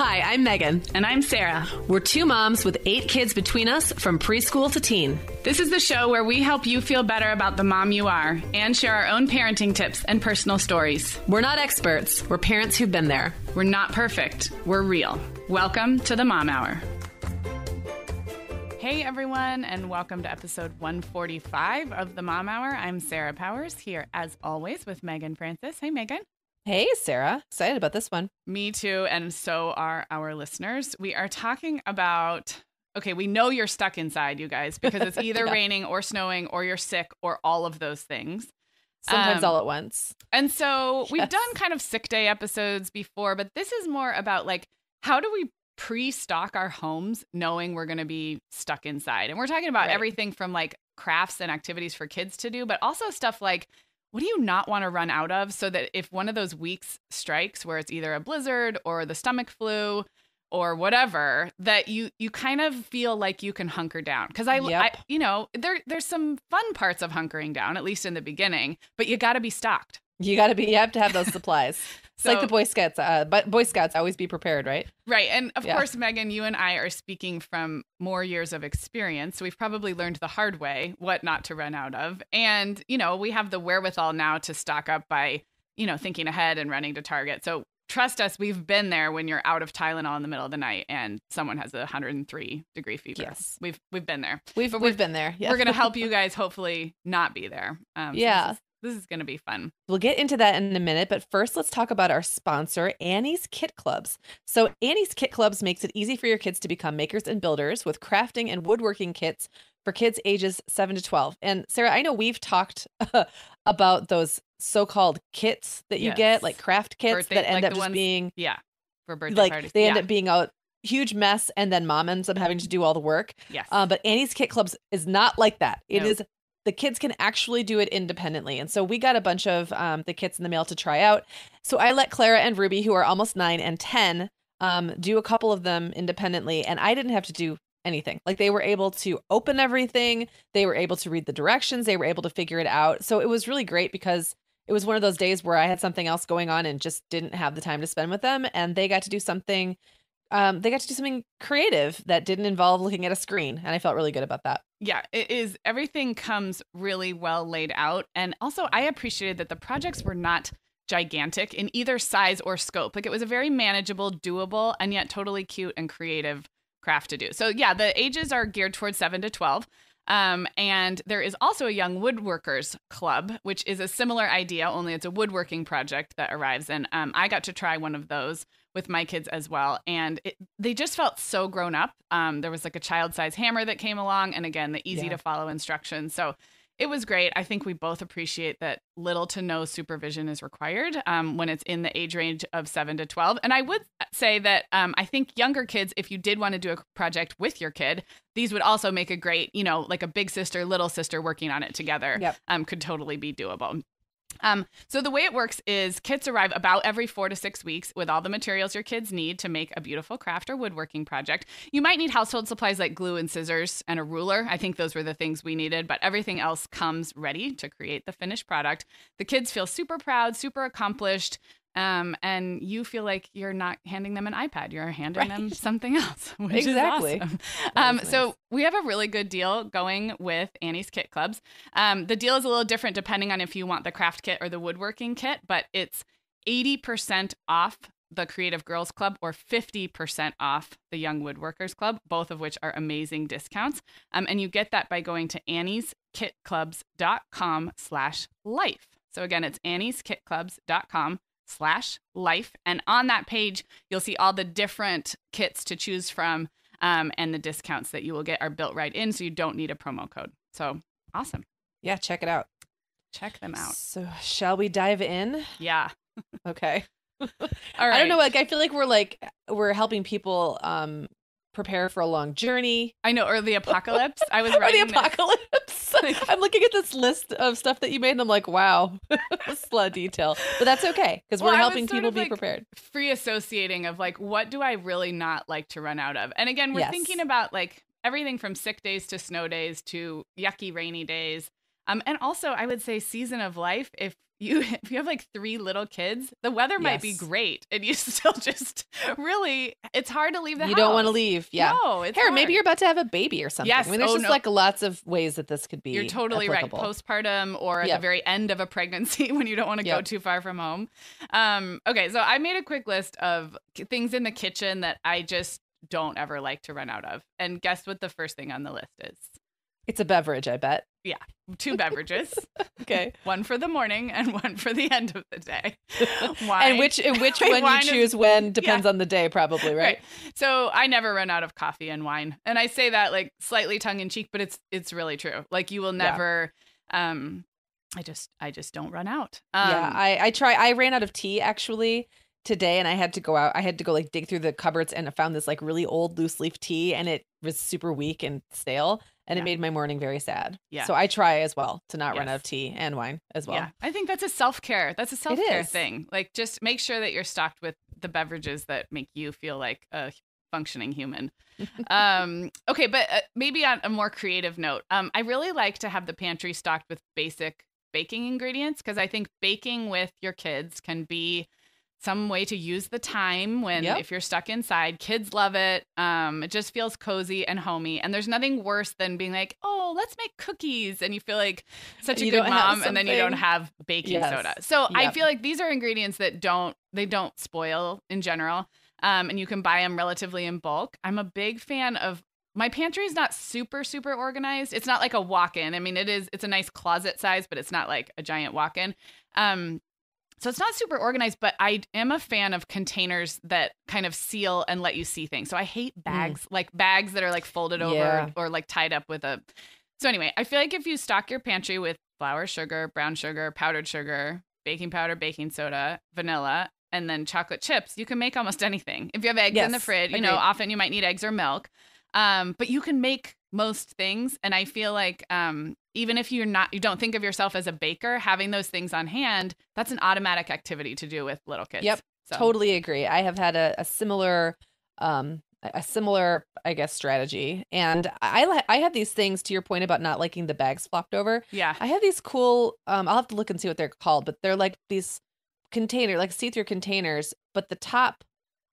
Hi, I'm Meagan. And I'm Sarah. We're two moms with eight kids between us from preschool to teen. This is the show where we help you feel better about the mom you are and share our own parenting tips and personal stories. We're not experts, we're parents who've been there. We're not perfect, we're real. Welcome to the Mom Hour. Hey everyone, and welcome to episode 145 of the Mom Hour. I'm Sarah Powers here as always with Meagan Francis. Hey Meagan. Hey, Sarah. Excited about this one. Me too, and so are our listeners. We are talking about okay, we know you're stuck inside, you guys, because it's either yeah. raining or snowing or you're sick or all of those things. Sometimes um, all at once. And so yes. we've done kind of sick day episodes before, but this is more about like how do we pre-stock our homes knowing we're going to be stuck inside. And we're talking about right. everything from like crafts and activities for kids to do, but also stuff like what do you not want to run out of so that if one of those weeks strikes where it's either a blizzard or the stomach flu or whatever that you you kind of feel like you can hunker down because I, yep. I you know there there's some fun parts of hunkering down at least in the beginning but you got to be stocked you got to be you have to have those supplies It's so, like the Boy Scouts, uh, but Boy Scouts always be prepared, right? Right. And of yeah. course, Meagan, you and I are speaking from more years of experience. So we've probably learned the hard way what not to run out of. And, you know, we have the wherewithal now to stock up by, you know, thinking ahead and running to Target. So trust us, we've been there when you're out of Tylenol in the middle of the night and someone has a 103 degree fever. Yes. We've we've been there. We've we've been there. Yeah. We're going to help you guys hopefully not be there. Um, yeah. So this is going to be fun. We'll get into that in a minute, but first let's talk about our sponsor, Annie's Kit Clubs. So, Annie's Kit Clubs makes it easy for your kids to become makers and builders with crafting and woodworking kits for kids ages 7 to 12. And Sarah, I know we've talked about those so-called kits that you yes. get, like craft kits birthday, that end like up just ones, being yeah, for birthday like parties. they end up being a huge mess and then mom ends up having to do all the work. Yes. Uh, but Annie's Kit Clubs is not like that. It is the kids can actually do it independently. And so we got a bunch of um, the kits in the mail to try out. So I let Clara and Ruby, who are almost nine and 10, um, do a couple of them independently. And I didn't have to do anything. Like they were able to open everything, they were able to read the directions, they were able to figure it out. So it was really great because it was one of those days where I had something else going on and just didn't have the time to spend with them. And they got to do something. Um, they got to do something creative that didn't involve looking at a screen. And I felt really good about that yeah, it is. Everything comes really well laid out. And also, I appreciated that the projects were not gigantic in either size or scope. Like it was a very manageable, doable, and yet totally cute and creative craft to do. So, yeah, the ages are geared towards 7 to 12. Um, and there is also a Young Woodworkers Club, which is a similar idea, only it's a woodworking project that arrives. And um, I got to try one of those with my kids as well. And it, they just felt so grown up. Um, there was like a child size hammer that came along, and again, the easy yeah. to follow instructions. So it was great. I think we both appreciate that little to no supervision is required um, when it's in the age range of seven to 12. And I would say that um, I think younger kids, if you did want to do a project with your kid, these would also make a great, you know, like a big sister, little sister working on it together yep. um, could totally be doable. Um, so the way it works is kits arrive about every four to six weeks with all the materials your kids need to make a beautiful craft or woodworking project. You might need household supplies like glue and scissors and a ruler. I think those were the things we needed, but everything else comes ready to create the finished product. The kids feel super proud, super accomplished. Um, and you feel like you're not handing them an iPad, you're handing right. them something else, which exactly. is awesome. Um, nice. So we have a really good deal going with Annie's Kit Clubs. Um, the deal is a little different depending on if you want the craft kit or the woodworking kit, but it's 80% off the Creative Girls Club or 50% off the Young Woodworkers Club, both of which are amazing discounts. Um, and you get that by going to annieskitclubs.com slash life. So again, it's annieskitclubs.com slash life. And on that page, you'll see all the different kits to choose from. Um, and the discounts that you will get are built right in, so you don't need a promo code. So awesome. Yeah, check it out. Check them out. So, shall we dive in? Yeah. okay. All right. I don't know. Like, I feel like we're like we're helping people um prepare for a long journey. I know, or the apocalypse. I was writing or the apocalypse. I'm looking at this list of stuff that you made, and I'm like, wow, that's a lot of detail. But that's okay because well, we're helping people be like prepared. Free associating of like, what do I really not like to run out of? And again, we're yes. thinking about like everything from sick days to snow days to yucky rainy days. Um, and also, I would say season of life. If you if you have like three little kids, the weather might be great, and you still just really it's hard to leave the you house. don't want to leave. Yeah. No, it's Here, maybe you're about to have a baby or something. Yes. I mean, there's Oh, just no. like lots of ways that this could be. You're totally applicable. right. Postpartum or at Yep. the very end of a pregnancy when you don't want to go too far from home. Um, okay, so I made a quick list of things in the kitchen that I just don't ever like to run out of. And guess what the first thing on the list is? It's a beverage, I bet. Two beverages, Okay. one for the morning and one for the end of the day. Wine. and which and which Like, one you wine is- choose when depends on the day, probably, right? Right. So I never run out of coffee and wine. And I say that like slightly tongue in cheek, but it's it's really true. Like you will Yeah. never um I just I just don't run out. Um, yeah, I I try. I ran out of tea actually today, and I had to go out. I had to go like dig through the cupboards, and I found this like really old loose leaf tea, and it was super weak and stale, and Yeah. it made my morning very sad. Yeah. So I try as well to not run out of tea and wine as well. Yeah, I think that's a self care. That's a self care thing. Like, just make sure that you're stocked with the beverages that make you feel like a functioning human. um, okay, but uh, maybe on a more creative note, um, I really like to have the pantry stocked with basic baking ingredients because I think baking with your kids can be some way to use the time when Yep. if you're stuck inside kids love it. Um it just feels cozy and homey. And there's nothing worse than being like oh let's make cookies. And you feel like such a You good mom and then you don't have baking Yes. soda. So i feel like these are ingredients that don't they don't spoil in general um and you can buy them relatively in bulk. I'm a big fan of my pantry is not super super organized. It's not like a walk-in. I mean it is it's a nice closet size but it's not like a giant walk-in. Um so it's not super organized, but I am a fan of containers that kind of seal and let you see things. So I hate bags, like bags that are like folded over Yeah. or like tied up with a. So anyway, I feel like if you stock your pantry with flour, sugar, brown sugar, powdered sugar, baking powder, baking soda, vanilla, and then chocolate chips, you can make almost anything. If you have eggs in the Yes, fridge, you know, often you might need eggs or milk. Um, but you can make most things. And I feel like um, even if you're not, you don't think of yourself as a baker, having those things on hand, that's an automatic activity to do with little kids. Yep, So, Totally agree. I have had a, a similar, um, a similar, I guess, strategy, and I I have these things. To your point about not liking the bags flopped over, Yeah. I have these cool. Um, I'll have to look and see what they're called, but they're like these container, like see-through containers, but the top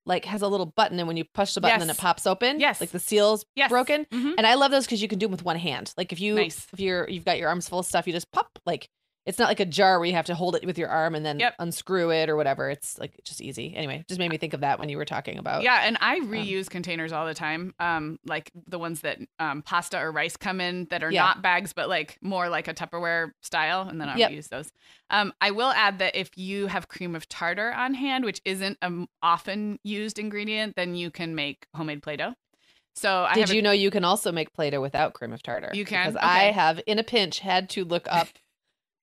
like has a little button, and when you push the button, then it pops open. Yes. like the seal's Yes. broken. Mhm. And I love those because you can do them with one hand. Like if you Nice. if you're you've got your arms full of stuff, you just pop like it's not like a jar where you have to hold it with your arm and then Yep. unscrew it or whatever. It's like just easy. Anyway, just made me think of that when you were talking about Yeah, and I reuse containers all the time. Um, like the ones that um, pasta or rice come in that are Yeah. not bags, but like more like a Tupperware style, and then I'll Yep. use those. Um, I will add that if you have cream of tartar on hand, which isn't an often used ingredient, then you can make homemade Play-Doh. So I Did you know you can also make Play-Doh without cream of tartar? You can? Because I have in a pinch had to look up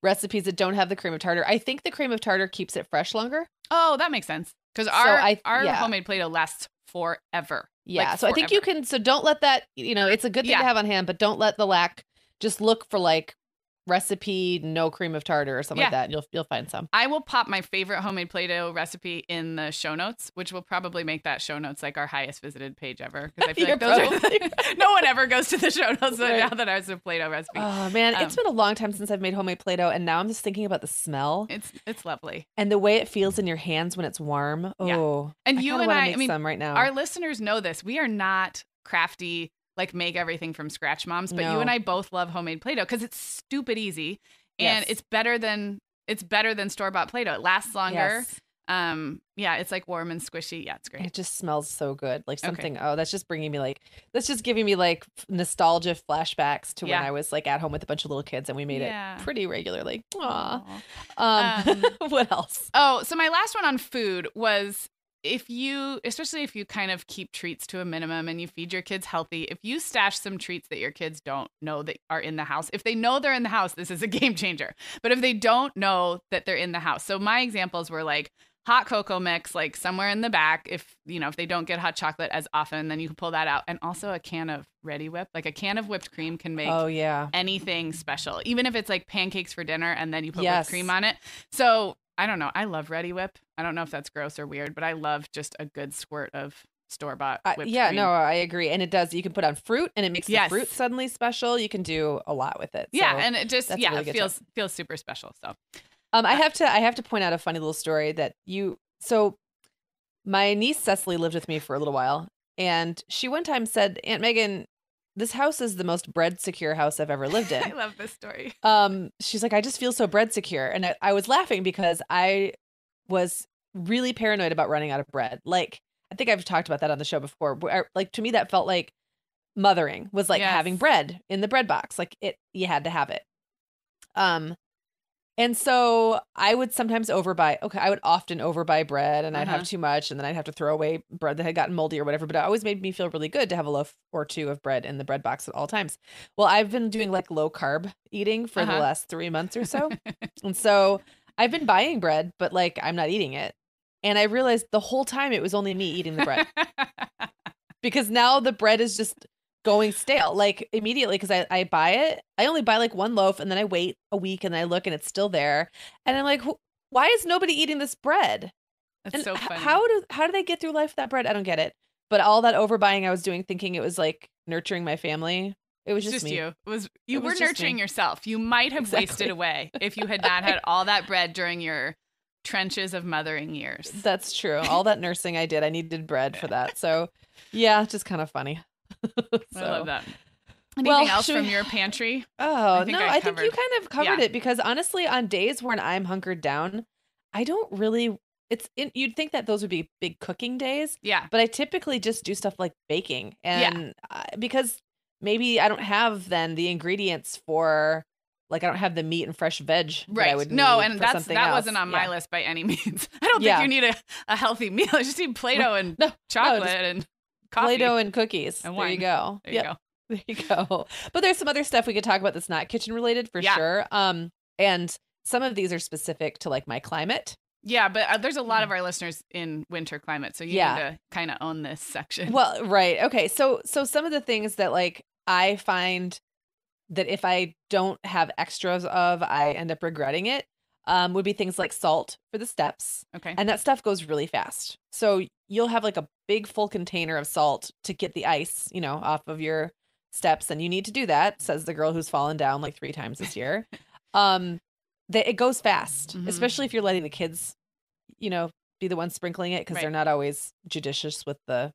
recipes that don't have the cream of tartar. I think the cream of tartar keeps it fresh longer. Oh, that makes sense because our I- our yeah. homemade Play-Doh lasts forever. Yeah. Like, so I think you can so don't let that, you know, it's a good thing Yeah. to have on hand, but don't let the lack just look for like recipe no cream of tartar or something Yeah. like that. You'll you'll find some. I will pop my favorite homemade Play-Doh recipe in the show notes, which will probably make that show notes like our highest visited page ever. Because I feel like are no one ever goes to the show notes Right. now that I was a Play-Doh recipe. Oh man, it's Um, been a long time since I've made homemade Play-Doh, and now I'm just thinking about the smell it's it's lovely. and the way it feels in your hands when it's warm. Yeah. Oh, And I you and I- I mean, some right now. Our listeners know this. We are not crafty, like make everything from scratch moms, but you and I both love homemade Play-Doh because it's stupid easy and Yes. it's better than it's better than store-bought Play-Doh. It lasts longer. Yes. Um, yeah, it's like warm and squishy. Yeah, it's great. It just smells so good. Like Okay. something. Oh, that's just bringing me like that's just giving me like nostalgia flashbacks to Yeah. when I was like at home with a bunch of little kids and we made Yeah. it pretty regularly. Aw. Aw. Um, what else? Oh, so my last one on food was if you, especially if you kind of keep treats to a minimum and you feed your kids healthy, if you stash some treats that your kids don't know that are in the house, if they know they're in the house, this is a game changer. But if they don't know that they're in the house, so my examples were like hot cocoa mix, like somewhere in the back. If you know, if they don't get hot chocolate as often, then you can pull that out, and also a can of Reddi-wip, like a can of whipped cream can make Oh yeah. anything special, even if it's like pancakes for dinner and then you put Yes. whipped cream on it. So I don't know. I love Reddi-wip. I don't know if that's gross or weird, but I love just a good squirt of store bought. I- yeah, no, I agree, and it does. You can put on fruit, and it makes Yes. the fruit suddenly special. You can do a lot with it. Yeah, So, and it just yeah really feels feels super special. So um, I have to I have to point out a funny little story that you. So, my niece Cecily lived with me for a little while, and she one time said, "Aunt Meagan, this house is the most bread secure house I've ever lived in." I love this story. um she's like i just feel so bread secure. And I, I was laughing because i was really paranoid about running out of bread. Like i think i've talked about that on the show before where, like to me that felt like mothering was like having bread in the bread box. Like it you had to have it. Um and so i would sometimes overbuy okay i would often overbuy bread and i'd Uh-huh. have too much and then i'd have to throw away bread that had gotten moldy or whatever but it always made me feel really good to have a loaf or two of bread in the bread box at all times well i've been doing like low carb eating for the Uh-huh. last three months or so and so I've been buying bread, but like I'm not eating it. And I realized the whole time it was only me eating the bread because now the bread is just going stale like immediately because I, I buy it. I only buy like one loaf and then I wait a week and I look and it's still there. And I'm like, why is nobody eating this bread? That's and so funny. how do how do they get through life with that bread? I don't get it. But all that overbuying I was doing, thinking it was like nurturing my family. It was just, just you. It was you It were nurturing me. yourself. You might have Exactly. wasted away if you had not had all that bread during your trenches of mothering years. That's true. All that nursing I did, I needed bread for that. So, yeah, just kind of funny. I love that. Anything Well, else from we- your pantry? Oh think no, I I, think you kind of covered yeah. it because honestly, on days when I'm hunkered down, I don't really. It's in, you'd think that those would be big cooking days, Yeah. but I typically just do stuff like baking, Yeah. and I, because maybe I don't have then the ingredients for. Like I don't have the meat and fresh veg that I Right. would No, and that's that else. wasn't on my list by any means. I don't Yeah. think you need a, a healthy meal. You just need Play-Doh and No, chocolate just and coffee. Play-Doh and cookies. And there you go. there you go. There you go. But there's some other stuff we could talk about that's not kitchen related for Yeah. sure. Um, and some of these are specific to like my climate. Yeah, but uh, there's a lot of our listeners in winter climate, so you Yeah. need to kind of own this section. Well, right. Okay. So so some of the things that like I find that if I don't have extras of, I end up regretting it. Um, would be things like salt for the steps. okay. And that stuff goes really fast. So you'll have like a big full container of salt to get the ice, you know, off of your steps. And you need to do that, says the girl who's fallen down like three times this year. um, that it goes fast, Mhm. especially if you're letting the kids, you know, be the ones sprinkling it because they're not always judicious with the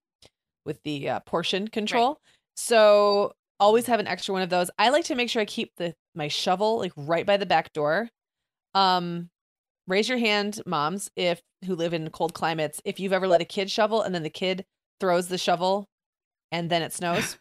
with the uh, portion control. So always have an extra one of those. I like to make sure I keep the my shovel like right by the back door. Um, raise your hand, moms, if who live in cold climates, if you've ever let a kid shovel and then the kid throws the shovel and then it snows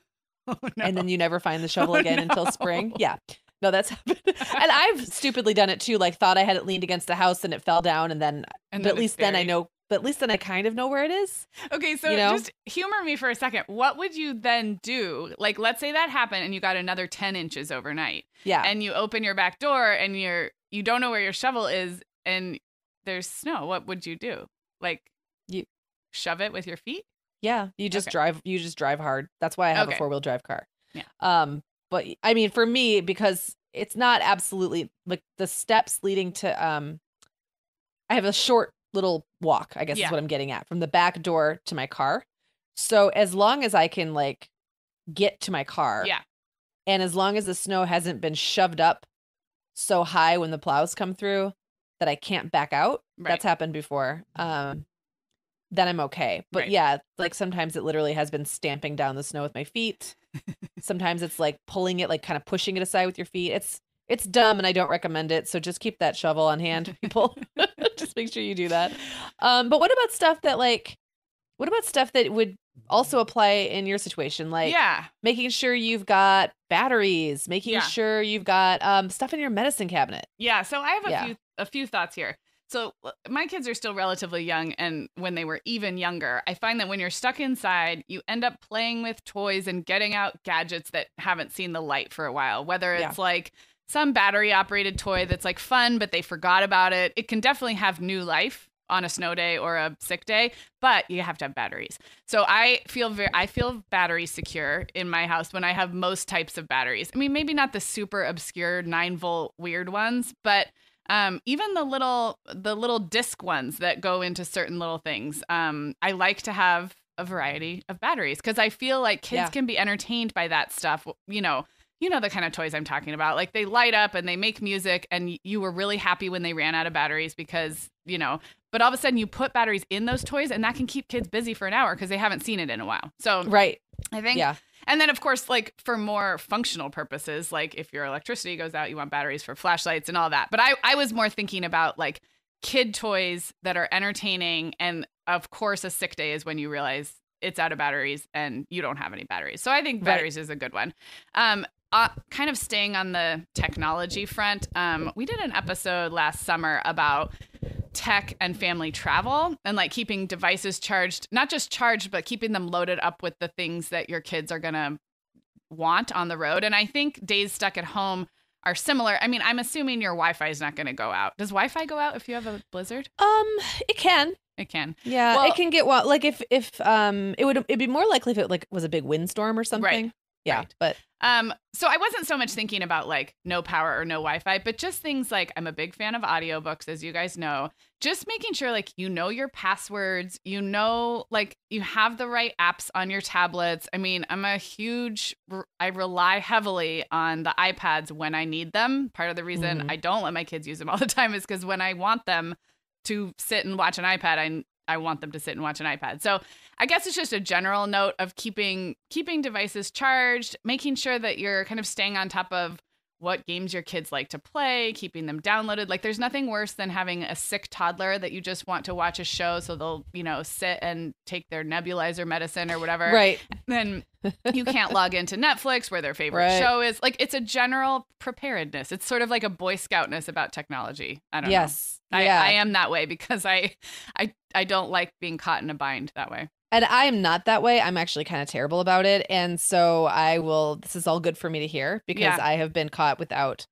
oh, no. and then you never find the shovel Oh, again until spring. Yeah. No, that's happened. and I've stupidly done it too. Like thought I had it leaned against the house and it fell down and then And but at least then I know but at least then I kind of know where it is. Okay, so you know? just humor me for a second. What would you then do? Like, let's say that happened and you got another 10 inches overnight, Yeah. and you open your back door and you're you don't know where your shovel is, and there's snow. What would you do? Like, You- shove it with your feet? Yeah, you just Okay. drive. You just drive hard. That's why I have Okay. a four wheel drive car. Yeah. Um, but I mean, for me, because it's not absolutely like the steps leading to um, I have a short little walk. I guess Yeah. is what I'm getting at from the back door to my car. So as long as I can like get to my car, Yeah. and as long as the snow hasn't been shoved up so high when the plows come through that I can't back out, Right. that's happened before. Um, then I'm okay. But Right. yeah, like sometimes it literally has been stamping down the snow with my feet. sometimes it's like pulling it, like kind of pushing it aside with your feet. It's it's dumb and I don't recommend it. So just keep that shovel on hand, people. just make sure you do that. Um, but what about stuff that like what about stuff that would also apply in your situation? Like yeah. making sure you've got batteries, making Yeah. sure you've got um stuff in your medicine cabinet. Yeah, so I have a Yeah. few a few thoughts here. So my kids are still relatively young and when they were even younger, I find that when you're stuck inside, you end up playing with toys and getting out gadgets that haven't seen the light for a while, whether Yeah. it's like some battery operated toy that's like fun but they forgot about it. It can definitely have new life on a snow day or a sick day, but you have to have batteries. So I feel very I feel battery secure in my house when I have most types of batteries. I mean, maybe not the super obscure 9 volt weird ones, but um, even the little the little disc ones that go into certain little things. Um, I like to have a variety of batteries because I feel like kids Yeah. can be entertained by that stuff. You know, you know the kind of toys I'm talking about. Like they light up and they make music, and you were really happy when they ran out of batteries because you know. But all of a sudden, you put batteries in those toys, and that can keep kids busy for an hour because they haven't seen it in a while. So Right. I think Yeah. and then, of course, like for more functional purposes, like if your electricity goes out, you want batteries for flashlights and all that. But I, I was more thinking about like kid toys that are entertaining. And of course, a sick day is when you realize it's out of batteries and you don't have any batteries. So I think Right. batteries is a good one. Um, uh, kind of staying on the technology front, um, we did an episode last summer about tech and family travel and like keeping devices charged, not just charged, but keeping them loaded up with the things that your kids are going to want on the road. And I think days stuck at home are similar. I mean, I'm assuming your Wi Fi is not going to go out. Does Wi Fi go out if you have a blizzard? Um, it can. It can. Yeah, Well- it can get well. Like if if um, it would it'd be more likely if it like was a big windstorm or something. Yeah, right. but Um, so I wasn't so much thinking about like no power or no Wi-Fi, but just things like I'm a big fan of audiobooks, as you guys know. Just making sure like you know your passwords, you know like you have the right apps on your tablets. I mean, I'm a huge I rely heavily on the iPads when I need them. Part of the reason Mhm. I don't let my kids use them all the time is because when I want them to sit and watch an iPad, I I want them to sit and watch an iPad. So I guess it's just a general note of keeping keeping devices charged, making sure that you're kind of staying on top of what games your kids like to play, keeping them downloaded. Like there's nothing worse than having a sick toddler that you just want to watch a show so they'll, you know, sit and take their nebulizer medicine or whatever. right. Then you can't log into Netflix where their favorite Right. show is. Like it's a general preparedness. It's sort of like a boy scoutness about technology. I don't know. Yes. I, yeah. I am that way because I, I I don't like being caught in a bind that way. And I'm not that way. I'm actually kind of terrible about it. And so I will this is all good for me to hear because Yeah. I have been caught without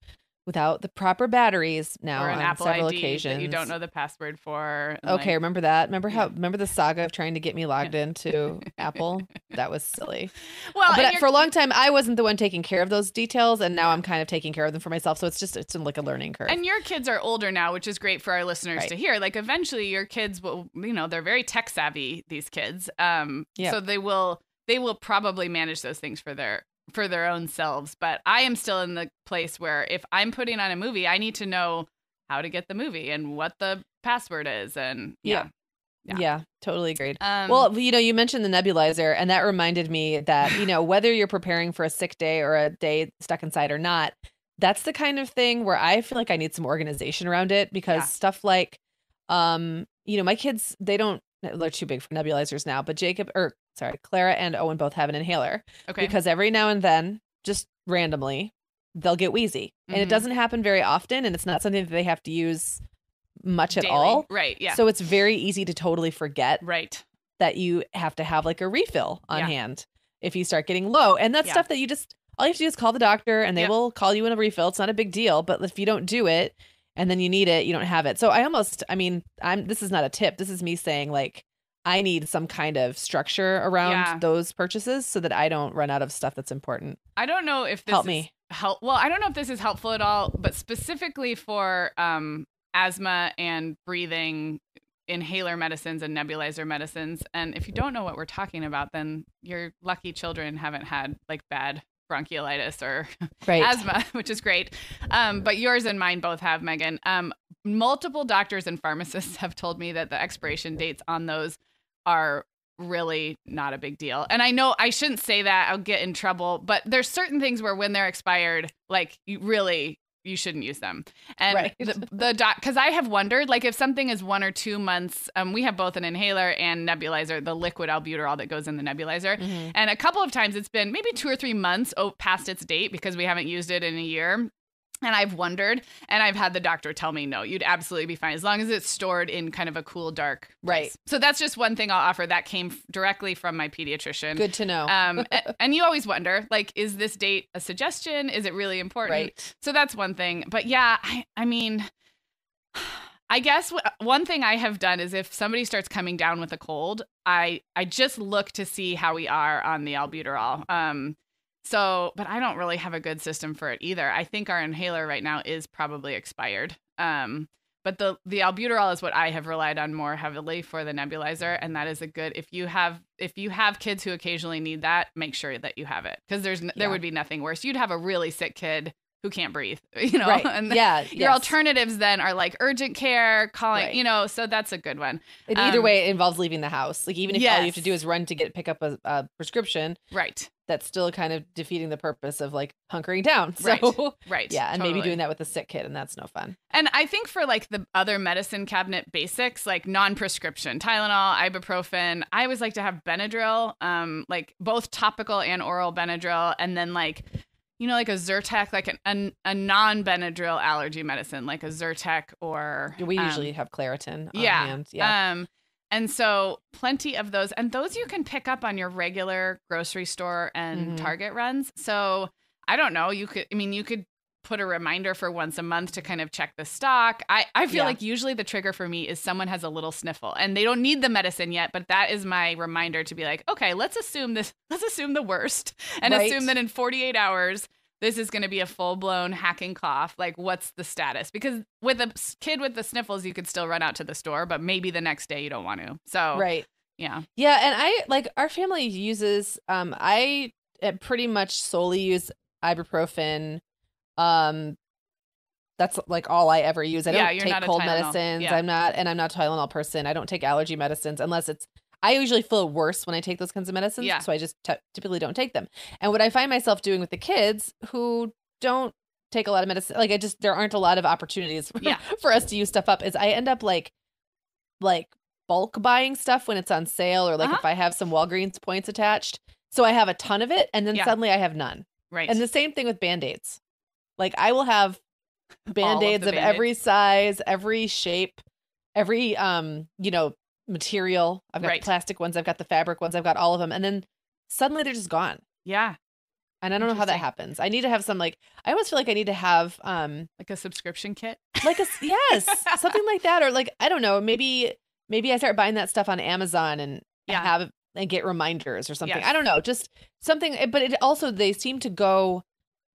without the proper batteries now or an on Apple several ID occasions. that you don't know the password for. Okay, like- remember that? Remember how remember the saga of trying to get me logged into Apple? That was silly. well, but for a long time I wasn't the one taking care of those details and now I'm kind of taking care of them for myself. So it's just it's like a learning curve. and your kids are older now, which is great for our listeners Right. to hear. Like eventually, your kids will, you know, they're very tech savvy. These kids, um, Yeah. so they will they will probably manage those things for their for their own selves. But I am still in the place where if I'm putting on a movie, I need to know how to get the movie and what the password is, and yeah. yeah. yeah. totally agreed. Um, Well, you know, you mentioned the nebulizer, and that reminded me that, you know, whether you're preparing for a sick day or a day stuck inside or not, that's the kind of thing where I feel like I need some organization around it because Yeah. stuff like, um, you know, my kids, they don't, they're too big for nebulizers now, but Jacob, or sorry, Clara and Owen both have an inhaler okay, because every now and then, just randomly, they'll get wheezy. And it Mhm. doesn't happen very often, and it's not something that they have to use much at Daily. all. right? Yeah, So it's very easy to totally forget right. that you have to have like a refill on Yeah. hand if you start getting low. And that's Yeah. stuff that you just all you have to do is call the doctor and they Yep. will call you in a refill. It's not a big deal, but if you don't do it and then you need it, you don't have it. So I almost I mean, I'm this is not a tip. This is me saying like I need some kind of structure around Yeah. those purchases so that I don't run out of stuff that's important. I don't know if this Help is me. help. Well, I don't know if this is helpful at all, but specifically for um, asthma and breathing inhaler medicines and nebulizer medicines. And if you don't know what we're talking about, then your lucky children haven't had like bad bronchiolitis or Right. asthma, which is great. Um, but yours and mine both have, Meagan. Um, multiple doctors and pharmacists have told me that the expiration dates on those are really not a big deal. And I know I shouldn't say that, I'll get in trouble, but there's certain things where when they're expired, like you really you shouldn't use them. And Right. the, the doc cuz I have wondered like if something is 1 or 2 months, um we have both an inhaler and nebulizer, the liquid albuterol that goes in the nebulizer. Mhm. And a couple of times it's been maybe two or three months oh, past its date because we haven't used it in a year. And I've wondered, and I've had the doctor tell me, no, you'd absolutely be fine as long as it's stored in kind of a cool, dark place. Right. So that's just one thing I'll offer. That came f- directly from my pediatrician. Good to know. Um, a- and you always wonder, like, is this date a suggestion? Is it really important? right. So that's one thing. But yeah, I, I mean, I guess w- one thing I have done is if somebody starts coming down with a cold, I I just look to see how we are on the albuterol. Um, so, but I don't really have a good system for it either. I think our inhaler right now is probably expired. Um, but the the albuterol is what I have relied on more heavily for the nebulizer, and that is a good. If you have if you have kids who occasionally need that, make sure that you have it because there's n there would be nothing worse. You'd have a really sick kid who can't breathe, you know. right. And yeah. your yes. alternatives then are like urgent care, calling, Right. you know. So that's a good one, And either um, way, it involves leaving the house. Like even if all you have to do is run to get pick up a, a prescription, right? That's still kind of defeating the purpose of like hunkering down. So Right. Right. yeah, and maybe doing that with a sick kid, and that's no fun. And I think for like the other medicine cabinet basics, like non-prescription, Tylenol, ibuprofen, I always like to have Benadryl, um, like both topical and oral Benadryl, and then like, you know, like a Zyrtec, like an, an, a non-Benadryl allergy medicine, like a Zyrtec or We um, usually have Claritin. On yeah, hand. yeah. Um, and so plenty of those, and those you can pick up on your regular grocery store and Mhm. Target runs. So I don't know. You could, I mean, you could put a reminder for once a month to kind of check the stock. I, I feel Yeah. like usually the trigger for me is someone has a little sniffle and they don't need the medicine yet, but that is my reminder to be like, okay, let's assume this, let's assume the worst and Right. assume that in 48 hours, this is going to be a full blown hacking cough. Like, what's the status? Because with a kid with the sniffles, you could still run out to the store, but maybe the next day you don't want to. So, right. yeah. Yeah, and I like our family uses. Um, I uh, pretty much solely use ibuprofen. Um, that's like all I ever use. I don't take cold medicines. Yeah. I'm not, and I'm not a Tylenol person. I don't take allergy medicines unless it's. I usually feel worse when I take those kinds of medicines, Yeah. so I just t- typically don't take them. And what I find myself doing with the kids who don't take a lot of medicine, like I just there aren't a lot of opportunities for, Yeah. for us to use stuff up. Is I end up like, like bulk buying stuff when it's on sale, or like Uh-huh. if I have some Walgreens points attached. So I have a ton of it, and then Yeah. suddenly I have none. Right. And the same thing with band aids. Like I will have band aids the of, every size, every shape, every um, you know, material. I've got Right. the plastic ones, I've got the fabric ones, I've got all of them. And then suddenly they're just gone. yeah. And I don't know how that happens. I need to have some like I always feel like I need to have um Like a subscription kit. like a yes, something like that or like I don't know, maybe maybe I start buying that stuff on Amazon and Yeah. have and get reminders or something. Yes. I don't know, just something eh, but it also they seem to go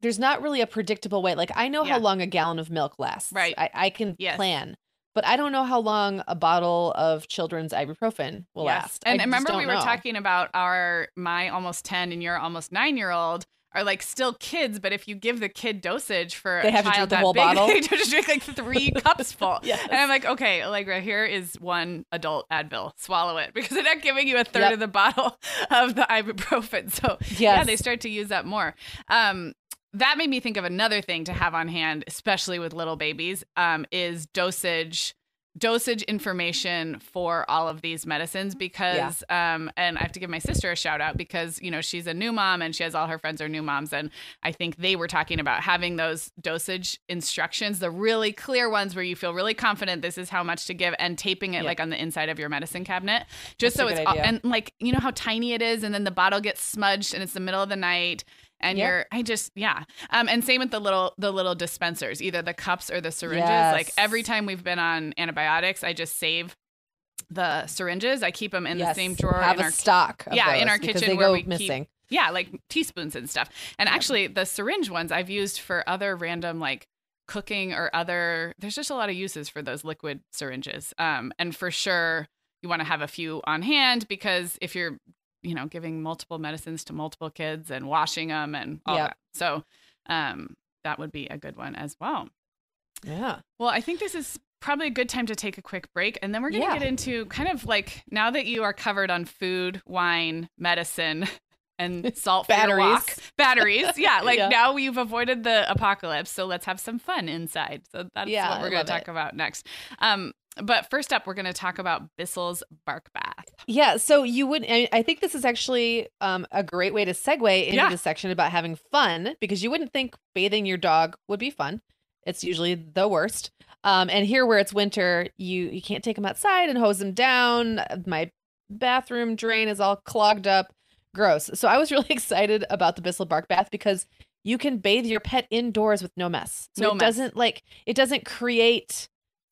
there's not really a predictable way. Like I know Yeah. how long a gallon of milk lasts. Right. I, I can Yes. plan. But I don't know how long a bottle of children's ibuprofen will Yes. last. And I remember, we were know. talking about our my almost ten and your almost nine year old are like still kids, but if you give the kid dosage for They a have to drink the that whole big, bottle? they have to drink like three cups full. Yes. And I'm like, okay, Allegra, here is one adult Advil. Swallow it because they're not giving you a third Yep. of the bottle of the ibuprofen. So yeah, they start to use that more. Um, that made me think of another thing to have on hand, especially with little babies, um, is dosage dosage information for all of these medicines because um and I have to give my sister a shout out because you know she's a new mom and she has all her friends are new moms and I think they were talking about having those dosage instructions the really clear ones where you feel really confident this is how much to give and taping it Yeah. like on the inside of your medicine cabinet just That's so it's all, and like you know how tiny it is and then the bottle gets smudged and it's the middle of the night and Yep. you're i just yeah. Um and same with the little the little dispensers either the cups or the syringes. Like every time we've been on antibiotics i just save the syringes. I keep them in the same drawer Have in a our stock. Of yeah, in our kitchen where we keep- yeah like teaspoons and stuff. And actually the syringe ones i've used for other random like cooking or other there's just a lot of uses for those liquid syringes. Um and for sure you want to have a few on hand because if you're you know giving multiple medicines to multiple kids and washing them and all Yep. that so um that would be a good one as well Yeah. well, I think this is probably a good time to take a quick break. And then we're going to Yeah. get into kind of like now that you are covered on food, wine, medicine, and salt your walk. Batteries. Batteries. Yeah. Like Yeah. now you've avoided the apocalypse. So let's have some fun inside. So that's Yeah, what we're going to talk it. about next. Um, but first up, we're going to talk about Bissell's bark bath. Yeah, so you would I I think this is actually um, a great way to segue into Yeah. the section about having fun because you wouldn't think bathing your dog would be fun. It's usually the worst. Um, and here where it's winter, you you can't take them outside and hose them down. My bathroom drain is all clogged up. Gross. So I was really excited about the Bissell Bark Bath because you can bathe your pet indoors with no mess. So No it mess. doesn't like it doesn't create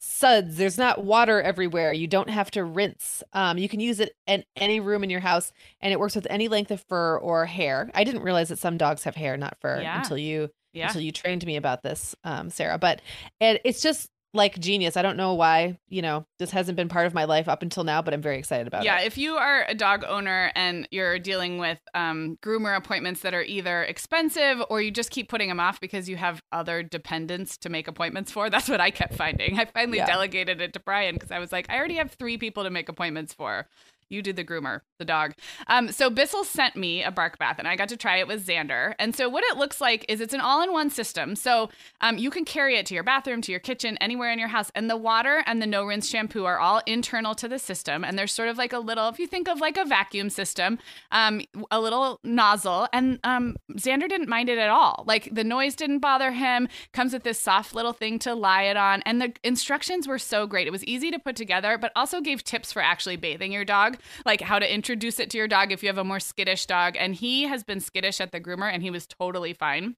suds. There's not water everywhere. You don't have to rinse. Um, you can use it in any room in your house, and it works with any length of fur or hair. I didn't realize that some dogs have hair, not fur, Yeah. until you Yeah. until you trained me about this, um, Sarah. But and it's just like genius. I don't know why, you know, this hasn't been part of my life up until now, but I'm very excited about yeah, it. if you are a dog owner and you're dealing with um, groomer appointments that are either expensive or you just keep putting them off because you have other dependents to make appointments for, that's what I kept finding. I finally Yeah. delegated it to Brian because I was like, I already have three people to make appointments for. You did the groomer, the dog. Um, so Bissell sent me a bark bath, and I got to try it with Xander. And so what it looks like is it's an all-in-one system. So um, you can carry it to your bathroom, to your kitchen, anywhere in your house. And the water and the no rinse shampoo are all internal to the system. And there's sort of like a little, if you think of like a vacuum system, um, a little nozzle. And um, Xander didn't mind it at all. Like the noise didn't bother him. Comes with this soft little thing to lie it on. And the instructions were so great. It was easy to put together, but also gave tips for actually bathing your dog, like how to introduce it to your dog if you have a more skittish dog. And he has been skittish at the groomer, and he was totally fine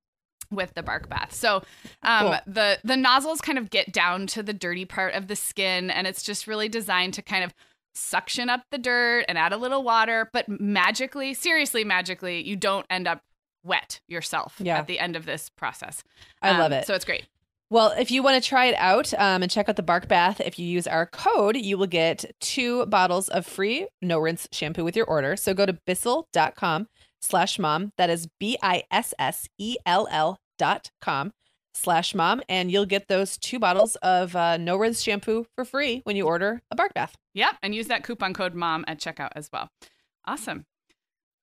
with the bark bath. So um, Cool. the the nozzles kind of get down to the dirty part of the skin, and it's just really designed to kind of suction up the dirt and add a little water. But magically, seriously, magically, you don't end up wet yourself Yeah. at the end of this process. I love Um, it. So it's great. Well, if you want to try it out um, and check out the Bark Bath, if you use our code, you will get two bottles of free no rinse shampoo with your order. So go to bissell.com slash mom. That is B I S S E L L dot com slash mom. And you'll get those two bottles of uh, no rinse shampoo for free when you order a Bark Bath. Yep, and use that coupon code MOM at checkout as well. Awesome.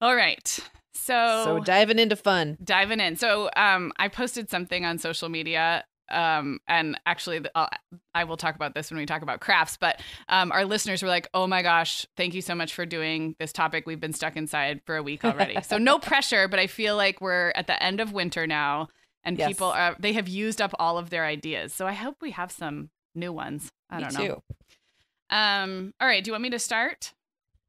All right. So, So diving into fun. diving in. So um, I posted something on social media. Um, and actually, I'll, I will talk about this when we talk about crafts. But um, our listeners were like, "Oh my gosh, thank you so much for doing this topic. We've been stuck inside for a week already. so no pressure, but I feel like we're at the end of winter now, and Yes. people are they have used up all of their ideas. So I hope we have some new ones. I Me don't too. know. Um, all right. Do you want me to start?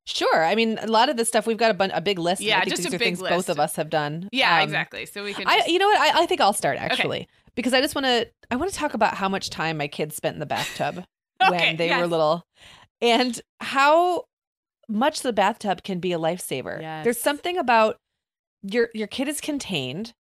Sure. I mean, a lot of this stuff, we've got a, bun- a big list. Yeah, I think just these a are big things both of us have done. Yeah, Um, exactly. So we can. I, you know what? I, I think I'll start actually because I just want to. I want to talk about how much time my kids spent in the bathtub Okay, when they were little, and how much the bathtub can be a lifesaver. There's something about your your kid is contained.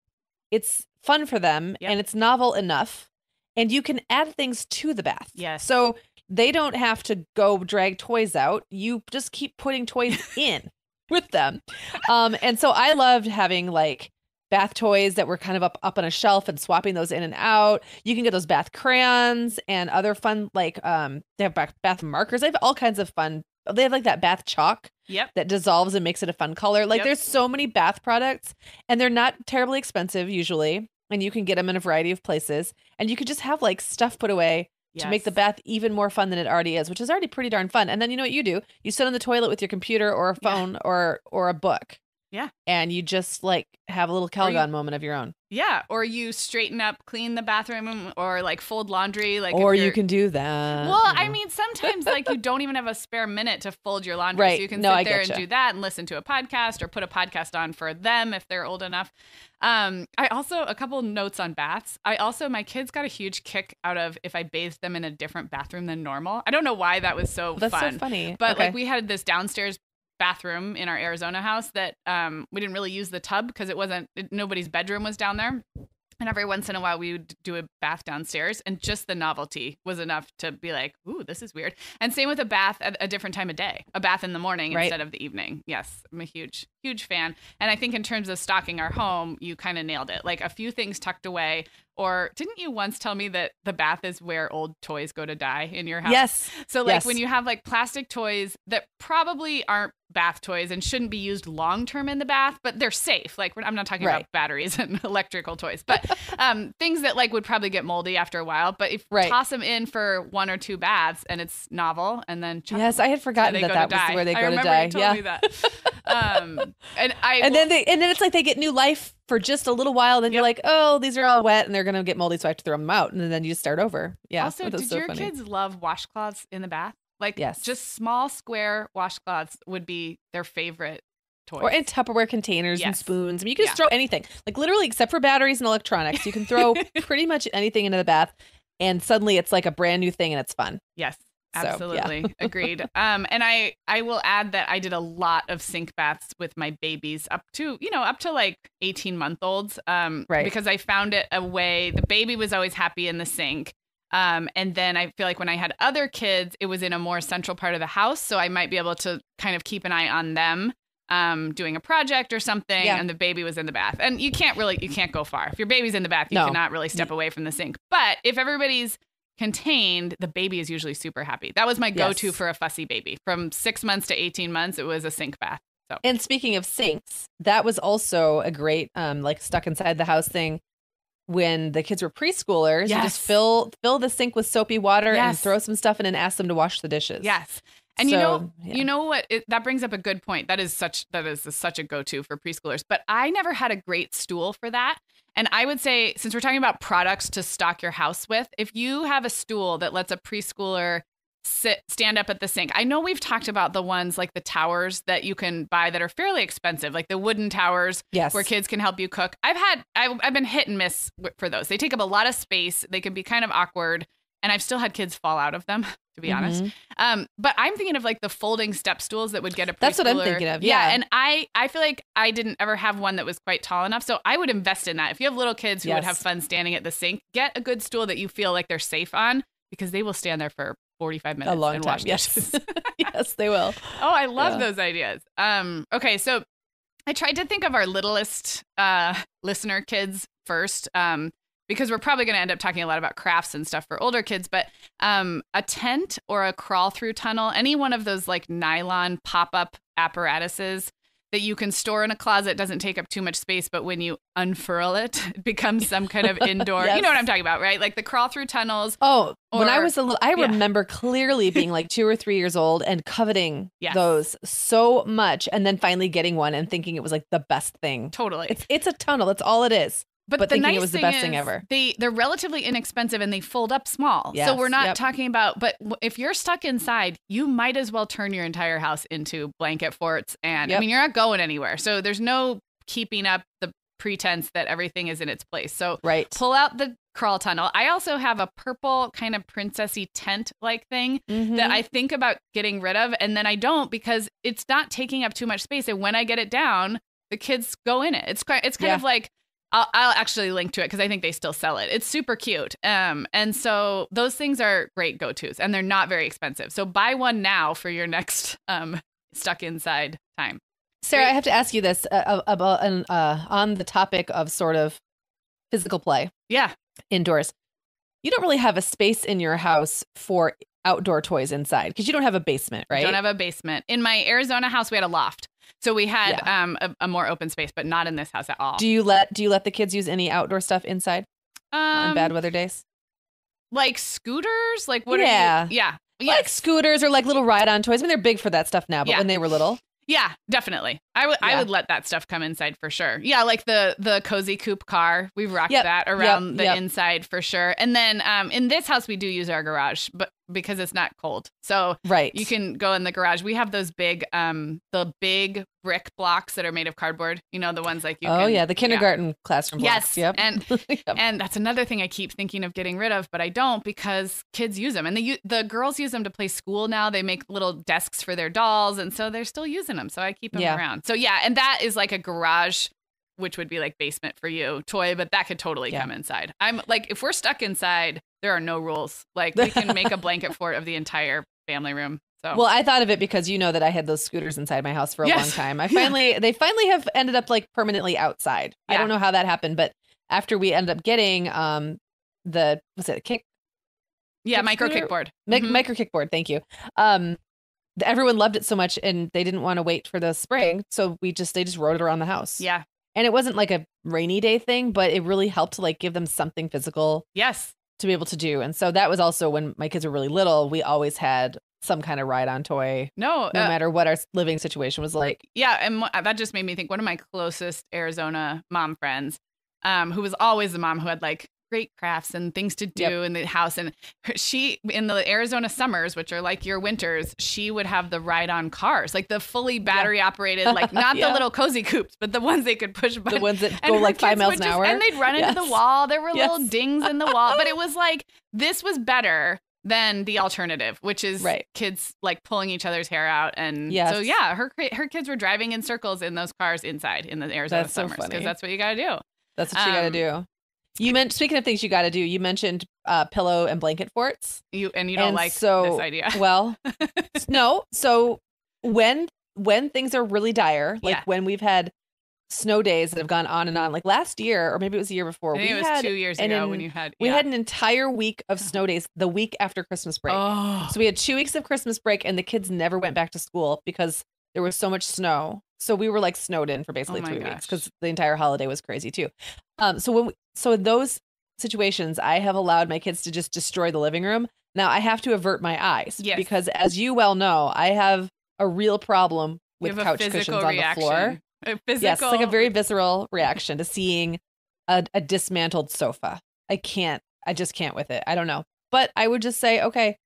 It's fun for them Yep. and it's novel enough, and you can add things to the bath. Yes. So they don't have to go drag toys out. You just keep putting toys in with them. Um, and so I loved having like bath toys that were kind of up up on a shelf and swapping those in and out. You can get those bath crayons and other fun like um they have bath, bath markers. They have all kinds of fun. They have like that bath chalk Yep. that dissolves and makes it a fun color. Like Yep. there's so many bath products and they're not terribly expensive usually. And you can get them in a variety of places. And you could just have like stuff put away to make the bath even more fun than it already is, which is already pretty darn fun. And then you know what you do? You sit on the toilet with your computer or a Yeah. phone or or a book. Yeah. And you just like have a little Calgon moment of your own. Yeah, or you straighten up, clean the bathroom, or like fold laundry. Like, or you can do that. Well, you I mean, sometimes like you don't even have a spare minute to fold your laundry, Right. so you can No, sit I there and do that and listen to a podcast or put a podcast on for them if they're old enough. Um, I also a couple notes on baths. I also my kids got a huge kick out of if I bathed them in a different bathroom than normal. I don't know why that was so that's fun. so funny. But Okay. like we had this downstairs bathroom in our Arizona house that um we didn't really use the tub because it wasn't it, nobody's bedroom was down there. And every once in a while we would do a bath downstairs and just the novelty was enough to be like, "Ooh, this is weird." And same with a bath at a different time of day. A bath in the morning Right. instead of the evening. Yes, I'm a huge huge fan. And I think in terms of stocking our home, you kind of nailed it. Like a few things tucked away or didn't you once tell me that the bath is where old toys go to die in your house? yes. So like Yes. when you have like plastic toys that probably aren't bath toys and shouldn't be used long term in the bath, but they're safe. Like I'm not talking Right. about batteries and electrical toys, but um, things that like would probably get moldy after a while. But if Right. toss them in for one or two baths and it's novel, and then chuck Yes, I had forgotten that that to was die. where they I go to remember die. You told yeah. me that. um, and I and then they and then it's like they get new life for just a little while. Then you're like, oh, these are all wet and they're gonna get moldy, so I have to throw them out. And then you just start over. Yeah. also, did so your funny. kids love washcloths in the bath? Like, Yes. just small square washcloths would be their favorite toy. or in Tupperware containers and spoons. I mean, you can just Yeah. throw anything, like literally, except for batteries and electronics. You can throw pretty much anything into the bath, and suddenly it's like a brand new thing and it's fun. Yes. So, yeah. Absolutely. Agreed. Um, and I, I will add that I did a lot of sink baths with my babies up to, you know, up to like 18 month olds. Um, Right. because I found it a way, the baby was always happy in the sink. Um, and then I feel like when I had other kids, it was in a more central part of the house. So I might be able to kind of keep an eye on them um, doing a project or something. Yeah. And the baby was in the bath. And you can't really, you can't go far. If your baby's in the bath, you No. cannot really step away from the sink. But if everybody's contained, the baby is usually super happy. That was my go to Yes. for a fussy baby. From six months to 18 months, it was a sink bath. So And speaking of sinks, that was also a great um like stuck inside the house thing when the kids were preschoolers. You just fill fill the sink with soapy water and throw some stuff in and ask them to wash the dishes. Yes. And you know, yeah. you know what? It, that brings up a good point. That is such that is such a go-to for preschoolers. But I never had a great stool for that. And I would say, since we're talking about products to stock your house with, if you have a stool that lets a preschooler sit stand up at the sink, I know we've talked about the ones like the towers that you can buy that are fairly expensive, like the wooden towers Yes. where kids can help you cook. I've had I've, I've been hit and miss for those. They take up a lot of space. They can be kind of awkward, and I've still had kids fall out of them. To be honest, Mhm. um, but I'm thinking of like the folding step stools that would get a That's what I'm thinking of, yeah. and I I feel like I didn't ever have one that was quite tall enough, so I would invest in that. If you have little kids who would have fun standing at the sink, get a good stool that you feel like they're safe on because they will stand there for 45 minutes a long and time. wash Yes. yes, they will. Oh, I love Yeah. those ideas. Um, okay, so I tried to think of our littlest uh, listener kids first, um, because we're probably going to end up talking a lot about crafts and stuff for older kids. But um, a tent or a crawl through tunnel, any one of those like nylon pop up apparatuses that you can store in a closet doesn't take up too much space, but when you unfurl it, it becomes some kind of indoor. You know what I'm talking about, right? Like the crawl through tunnels. Oh, when I was a little, I yeah. remember clearly being like two or three years old and coveting Yes. those so much, and then finally getting one and thinking it was like the best thing. Totally. It's it's a tunnel. That's all it is. But, but the thinking it nice was the thing best thing is ever. They they're relatively inexpensive and they fold up small. so we're not yep. talking about. But if you're stuck inside, you might as well turn your entire house into blanket forts. And I mean, you're not going anywhere. So there's no keeping up the pretense that everything is in its place. So Right. pull out the crawl tunnel. I also have a purple kind of princessy tent like thing that Mhm. I think about getting rid of, and then I don't because it's not taking up too much space. And when I get it down, the kids go in it. It's quite. It's kind Yeah. of like. I'll, I'll actually link to it because I think they still sell it. It's super cute. Um, and so those things are great go tos, and they're not very expensive. So buy one now for your next um stuck inside time. Sarah, Great. I have to ask you this uh, about an, uh, on the topic of sort of physical play Yeah, indoors. You don't really have a space in your house for outdoor toys inside because you don't have a basement, right? don't have a basement. In my Arizona house, we had a loft, so we had um a, a more open space, but not in this house at all. do you let do you let the kids use any outdoor stuff inside on um, bad weather days? like scooters? Like what? Yeah. Are you, yeah. Like scooters or like little ride-on toys. I mean, they're big for that stuff now, but Yeah. when they were little, Yeah, definitely. I would I would let that stuff come inside for sure. Yeah, like the the cozy coupe car. We've rocked Yep, that around the yep. inside for sure. And then um in this house we do use our garage, but because it's not cold. So right? you can go in the garage. We have those big um the big brick blocks that are made of cardboard. You know, the ones like you oh can yeah, the kindergarten classroom. Yes. blocks. Yep. And Yep. and that's another thing I keep thinking of getting rid of, but I don't because kids use them, and they u- the girls use them to play school now. They make little desks for their dolls, and so they're still using them. So I keep them Yeah. around. So yeah, and that is like a garage, which would be like basement for you toy, but that could totally Yeah. come inside. I'm like, if we're stuck inside, there are no rules. Like we can make a blanket fort of the entire family room. So Well, I thought of it because you know that I had those scooters inside my house for a Yes. long time. I Yeah. finally, they finally have ended up like permanently outside. I don't know how that happened, but after we ended up getting um the was it kick yeah, kick micro scooter? kickboard. mic- Mhm. micro kickboard? Thank you. Um, everyone loved it so much, and they didn't want to wait for the spring, so we just they just rode it around the house. Yeah. and it wasn't like a rainy day thing, but it really helped to like give them something physical Yes. to be able to do. And so that was also when my kids were really little, we always had some kind of ride on toy, No. no uh, matter what our living situation was like. Yeah, and that just made me think one of my closest Arizona mom friends, um, who was always the mom who had like great crafts and things to do Yep. in the house, and she in the Arizona summers, which are like your winters, she would have the ride-on cars, like the fully battery operated, like not Yeah. the little cozy coupes, but the ones they could push The ones that And go like five miles an just- hour. And they'd run into the wall. There were Yes. little dings in the wall, but it was like this was better than the alternative, which is Right. kids like pulling each other's hair out. And so yeah, her her kids were driving in circles in those cars inside in the Arizona That's so summers because that's what you got to do. That's what you got to Um, do. You meant speaking of things you got to do. You mentioned uh, pillow and blanket forts. You and you don't And like so- this idea. Well, no. So when when things are really dire, like Yeah. when we've had snow days that have gone on and on, like last year or maybe it was the year before, we it was had two years an ago when you had we had an entire week of snow days the week after Christmas break. oh So we had two weeks of Christmas break, and the kids never went back to school because there was so much snow. So we were like snowed in for basically Oh my three weeks because the entire holiday was crazy too. Um, so when we, so in those situations, I have allowed my kids to just destroy the living room. Now I have to avert my eyes Yes. because, as you well know, I have a real problem with couch cushions on the floor. A physical, Yes, it's like a very visceral reaction to seeing a, a dismantled sofa. I can't. I just can't with it. I don't know. But I would just say, okay,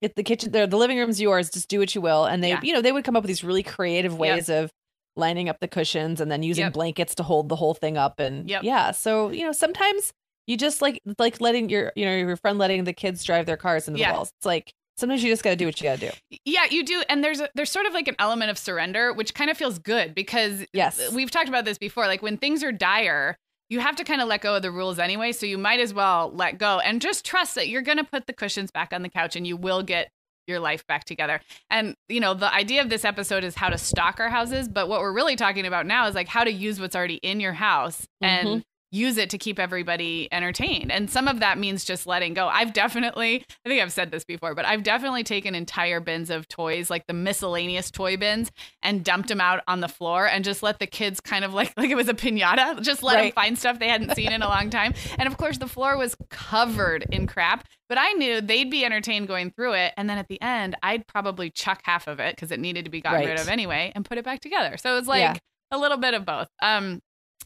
if the kitchen, the, the living room's yours, just do what you will. And they, Yeah. you know, they would come up with these really creative Yep. ways of lining up the cushions and then using Yep. blankets to hold the whole thing up. And Yep. yeah, so you know, sometimes you just like like letting your you know your friend letting the kids drive their cars into Yeah. the walls. It's like sometimes you just got to do what you got to do. Yeah, you do, and there's a, there's sort of like an element of surrender, which kind of feels good because Yes. we've talked about this before. Like when things are dire, you have to kind of let go of the rules anyway. So you might as well let go and just trust that you're going to put the cushions back on the couch and you will get your life back together. And you know, the idea of this episode is how to stock our houses, but what we're really talking about now is like how to use what's already in your house and Mhm. Use it to keep everybody entertained. And some of that means just letting go. I've definitely, I think I've said this before, but I've definitely taken entire bins of toys, like the miscellaneous toy bins, and dumped them out on the floor and just let the kids kind of like like it was a pinata, just let them find stuff they hadn't seen in a long time. And of course, the floor was covered in crap, but I knew they'd be entertained going through it. And then at the end, I'd probably chuck half of it because it needed to be gotten rid of anyway and put it back together. So it was like Yeah. a little bit of both. Um,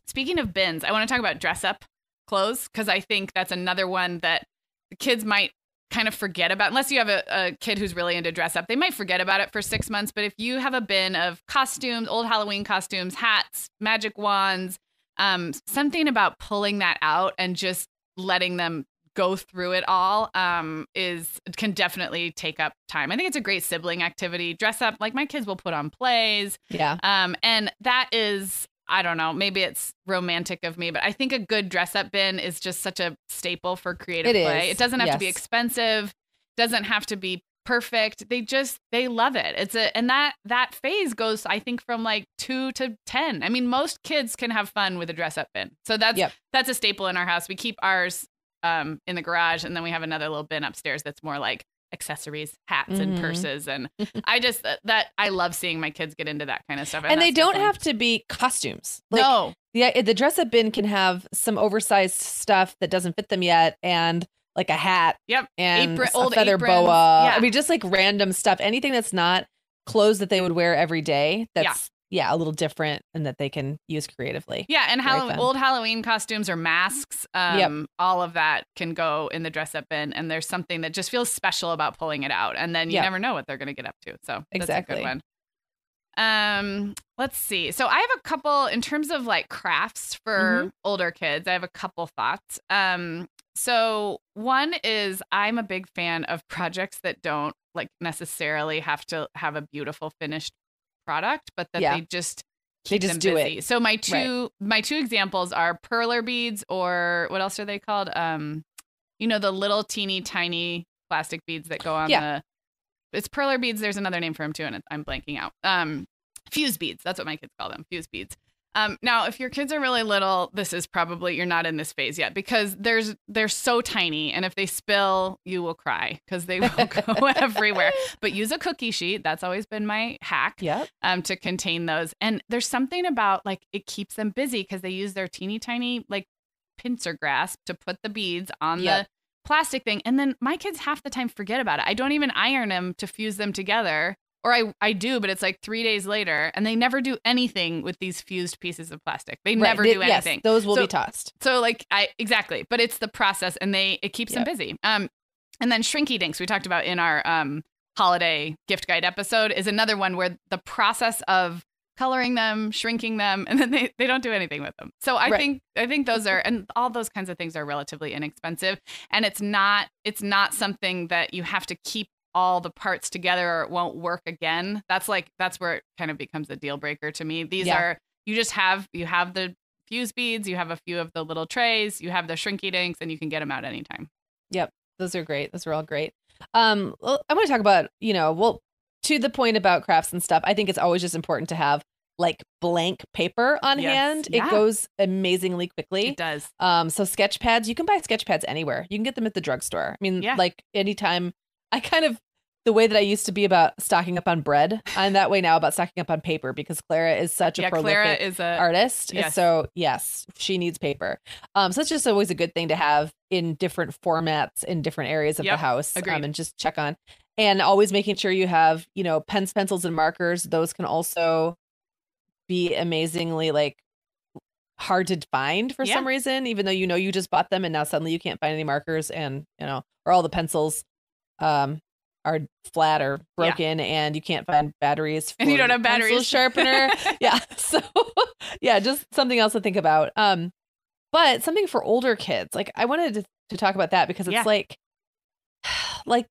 speaking of bins, I want to talk about dress up clothes because I think that's another one that the kids might kind of forget about unless you have a, a kid who's really into dress up they might forget about it for six months but if you have a bin of costumes old halloween costumes hats magic wands um, something about pulling that out and just letting them go through it all um, is can definitely take up time i think it's a great sibling activity dress up like my kids will put on plays Yeah. um, and that is, I don't know, maybe it's romantic of me, but I think a good dress up bin is just such a staple for creative It play. is, It doesn't have to be yes. expensive, doesn't have to be perfect. They just they love it. It's a and that that phase goes, I think, from like two to ten. I mean, most kids can have fun with a dress up bin. So that's Yep. that's a staple in our house. We keep ours um in the garage and then we have another little bin upstairs that's more like accessories, hats and Mhm. purses and I just that, that I love seeing my kids get into that kind of stuff. And they don't have to be costumes. Like, no. Yeah, the dress up bin can have some oversized stuff that doesn't fit them yet, and like a hat Yep. and Apron- a old feather aprons. boa. Yeah. I mean, just like random stuff. Anything that's not clothes that they would wear every day. That's yeah, a little different and that they can use creatively. Yeah, and Hall- old Halloween costumes or masks, um, all of that can go in the dress up bin. And there's something that just feels special about pulling it out. And then you Yep. never know what they're going to get up to. So that's a Exactly. good one. Um, let's see. So I have a couple in terms of like crafts for Mm-hmm. older kids. I have a couple thoughts. Um, so one is I'm a big fan of projects that don't like necessarily have to have a beautiful finished product, but that Yeah. they just They just do it. So my two my two examples are perler beads or what else are they called? Um, you know the little teeny tiny plastic beads that go on Yeah. the. It's perler beads. There's another name for them too, and I'm blanking out. Um, fuse beads. That's what my kids call them. Fuse beads. Um, now, if your kids are really little, this is probably you're not in this phase yet because there's they're so tiny, and if they spill, you will cry because they will go everywhere. But use a cookie sheet. That's always been my hack Yep. um, to contain those. And there's something about like it keeps them busy because they use their teeny tiny like pincer grasp to put the beads on Yep. the plastic thing. And then my kids half the time forget about it. I don't even iron them to fuse them together. Or I, I do, but it's like three days later, and they never do anything with these fused pieces of plastic. They never Right. do Yes, anything. those will So- be tossed. So like I exactly, but it's the process and they it keeps Yep. them busy. Um and then Shrinky Dinks we talked about in our um holiday gift guide episode is another one where the process of coloring them, shrinking them, and then they, they don't do anything with them. So I Right. think I think those are and all those kinds of things are relatively inexpensive. And it's not it's not something that you have to keep all the parts together or it won't work again. That's like that's where it kind of becomes a deal breaker to me. These Yeah. are you just have you have the fuse beads, you have a few of the little trays, you have the shrinky dinks, and you can get them out anytime. Yep. those are great. Those are all great. Um, well, I want to talk about, you know, well, to the point about crafts and stuff. I think it's always just important to have like blank paper on Yes. hand. Yeah. It goes amazingly quickly. It does. Um, so sketch pads, you can buy sketch pads anywhere. You can get them at the drugstore. I mean, Yeah. like anytime. I kind of the way that I used to be about stocking up on bread, I'm that way now about stocking up on paper because Clara is such a Yeah, prolific Clara is a artist. yes. So yes, she needs paper. Um, so it's just always a good thing to have in different formats in different areas of the house. Um, and just check on. And always making sure you have, you know, pens, pencils, and markers. Those can also be amazingly like hard to find for Yeah. some reason, even though you know you just bought them and now suddenly you can't find any markers and you know, or all the pencils um are flat or broken and you can't find batteries And you don't have batteries. sharpener yeah so yeah just something else to think about um but something for older kids like i wanted to, to talk about that because it's Yeah. like like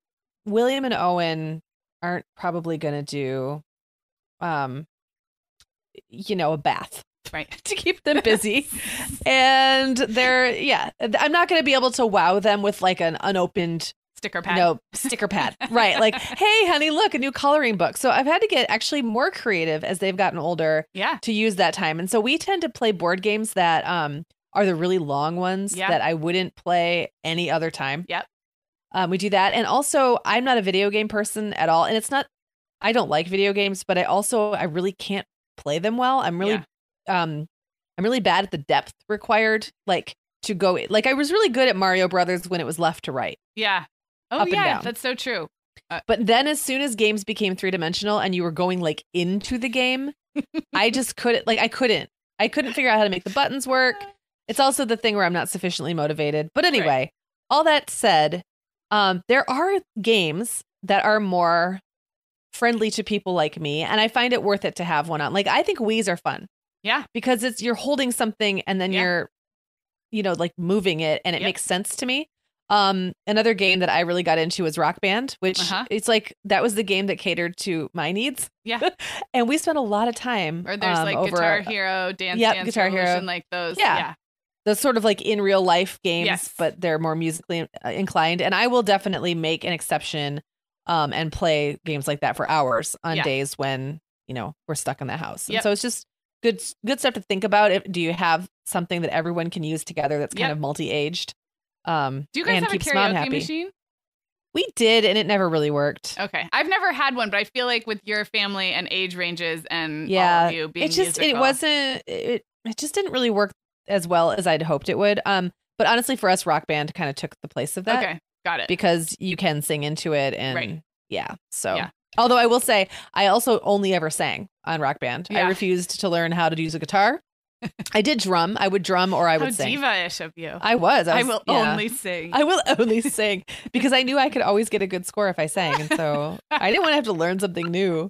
william and owen aren't probably gonna do um you know a bath right. to keep them busy and they're yeah i'm not gonna be able to wow them with like an unopened Sticker pad. no sticker pad right like hey honey look a new coloring book so i've had to get actually more creative as they've gotten older Yeah. to use that time and so we tend to play board games that um are the really long ones Yeah. that i wouldn't play any other time Yep. um, we do that and also i'm not a video game person at all and it's not i don't like video games but i also i really can't play them well i'm really um i'm really bad at the depth required like to go like i was really good at mario brothers when it was left to right Yeah. Oh yeah, that's so true. But then as soon as games became three dimensional and you were going like into the game, I just couldn't like I couldn't. I couldn't figure out how to make the buttons work. It's also the thing where I'm not sufficiently motivated. But anyway, all that said, um, there are games that are more friendly to people like me, and I find it worth it to have one on. Like I think Wii's are fun. Yeah. Because it's you're holding something and then Yeah. you're, you know, like moving it and it Yep. makes sense to me. Um, another game that I really got into was Rock Band, which Uh-huh. it's like that was the game that catered to my needs. Yeah. and we spent a lot of time. Or there's um, like Guitar a- Hero, Dance Yep, Dance Guitar Hero. Revolution, like those. Yeah. Yeah. those sort of like in real life games, Yes. but they're more musically uh, inclined. And I will definitely make an exception um, and play games like that for hours on Yeah. days when you know we're stuck in the house. And so it's just good good stuff to think about. If do you have something that everyone can use together that's kind Yep. of multi aged? Um, Do you guys have a karaoke happy. machine? We did, and it never really worked. Okay. I've never had one, but I feel like with your family and age ranges and all yeah of you being it just it wasn't it it just didn't really work as well as i'd hoped it would um but honestly for us rock band kind of took the place of that Okay. Got it. because you can sing into it and Right. yeah so Yeah. although i will say i also only ever sang on rock band i refused to learn how to use a guitar i did drum i would drum or i How would sing diva-ish of you. i was i, I will yeah. only sing. I will only sing because I knew I could always get a good score if I sang. And so I didn't want to have to learn something new.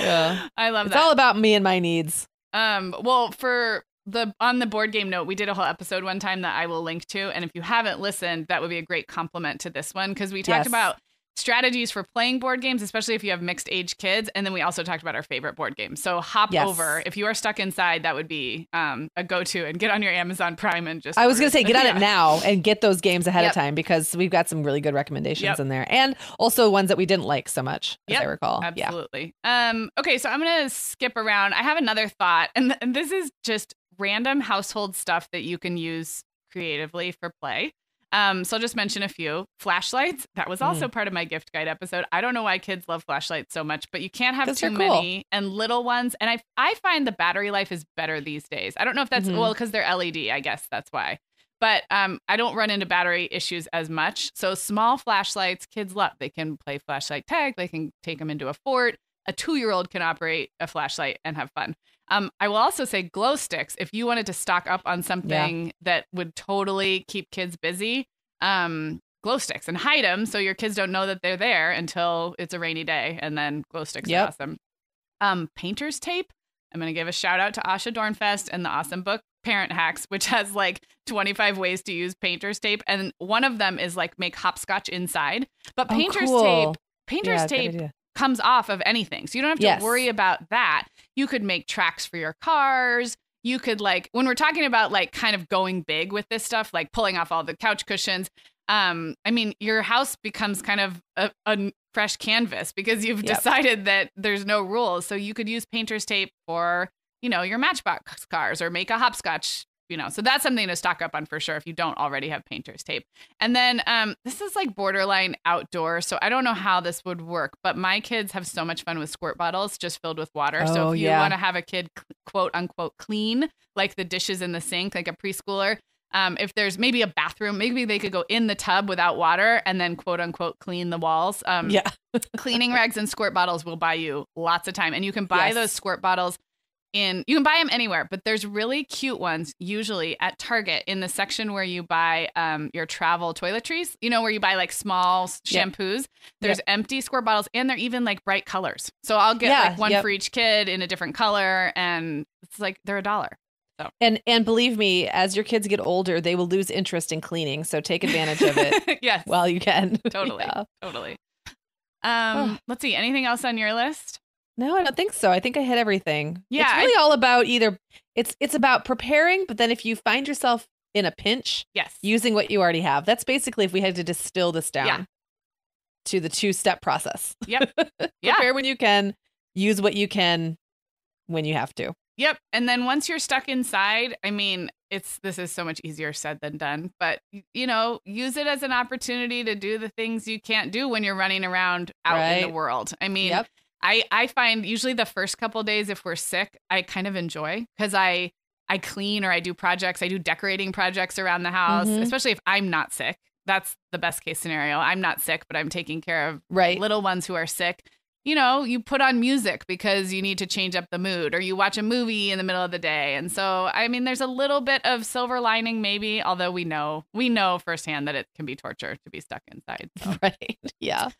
Yeah. I love It's that. all about me and my needs. Um, well, for the on the board game note, we did a whole episode one time that I will link to, and if you haven't listened, that would be a great complement to this one because we talked Yes. about strategies for playing board games, especially if you have mixed age kids, and then we also talked about our favorite board games. So hop Yes. over if you are stuck inside, that would be um, a go to, and get on your Amazon Prime and just. I was going to say, get on Yeah. it now and get those games ahead Yep. of time because we've got some really good recommendations Yep. in there, and also ones that we didn't like so much, as Yep, I recall. Yeah, Absolutely. Um, okay, so I'm gonna skip around. I have another thought, and, th- and this is just random household stuff that you can use creatively for play. Um, so I'll just mention a few. Flashlights. That was Mm. also part of my gift guide episode. I don't know why kids love flashlights so much, but you can't have too cool. many and little ones. And I I find the battery life is better these days. I don't know if that's Mhm. well because they're LED. I guess that's why. But um, I don't run into battery issues as much. So small flashlights, kids love. They can play flashlight tag. They can take them into a fort. A two-year-old can operate a flashlight and have fun. Um, I will also say glow sticks. If you wanted to stock up on something that would totally keep kids busy, um, glow sticks and hide them so your kids don't know that they're there until it's a rainy day, and then glow sticks Yep. are awesome. Um, painter's tape. I'm going to give a shout out to Asha Dornfest and the awesome book Parent Hacks, which has like 25 ways to use painter's tape. And one of them is like make hopscotch inside. But Oh, painter's cool. tape, painter's Yeah, tape. Comes off of anything. So you don't have to Yes. worry about that. You could make tracks for your cars. You could like when we're talking about like kind of going big with this stuff, like pulling off all the couch cushions. um, I mean, your house becomes kind of a, a fresh canvas because you've Yep. decided that there's no rules. So you could use painter's tape for, you know, your matchbox cars or make a hopscotch, you know. So that's something to stock up on for sure if you don't already have painter's tape. And then um, this is like borderline outdoor. So I don't know how this would work, but my kids have so much fun with squirt bottles just filled with water. Oh, so if you yeah. want to have a kid quote unquote clean, like the dishes in the sink, like a preschooler, um, if there's maybe a bathroom, maybe they could go in the tub without water and then quote unquote clean the walls. Um, yeah. cleaning rags and squirt bottles will buy you lots of time. And you can buy Yes. those squirt bottles in, you can buy them anywhere, but there's really cute ones usually at Target in the section where you buy um, your travel toiletries, you know, where you buy like small Yep. shampoos. There's empty square bottles and they're even like bright colors. So I'll get Yeah, like one yep. for each kid in a different color and it's like they're a dollar. And and believe me, as your kids get older, they will lose interest in cleaning. So take advantage of it yes. while you can. Totally. Yeah. Totally. Um, Oh. let's see. Anything else on your list? No, I don't think so. I think I hit everything. Yeah, It's I- really all about either it's it's about preparing, but then if you find yourself in a pinch, Yes. using what you already have. That's basically if we had to distill this down Yeah. to the two step process. Yep. Yeah. Prepare when you can, use what you can when you have to. Yep. And then once you're stuck inside, I mean, it's this is so much easier said than done, but you know, use it as an opportunity to do the things you can't do when you're running around out in the world. I mean, Yep. I I find usually the first couple days if we're sick, I kind of enjoy cuz I I clean or I do projects, I do decorating projects around the house, Mhm. especially if I'm not sick. That's the best case scenario. I'm not sick, but I'm taking care of Right. little ones who are sick. You know, you put on music because you need to change up the mood, or you watch a movie in the middle of the day. And so, I mean, there's a little bit of silver lining, maybe, although we know we know firsthand that it can be torture to be stuck inside. So. Right. Yeah.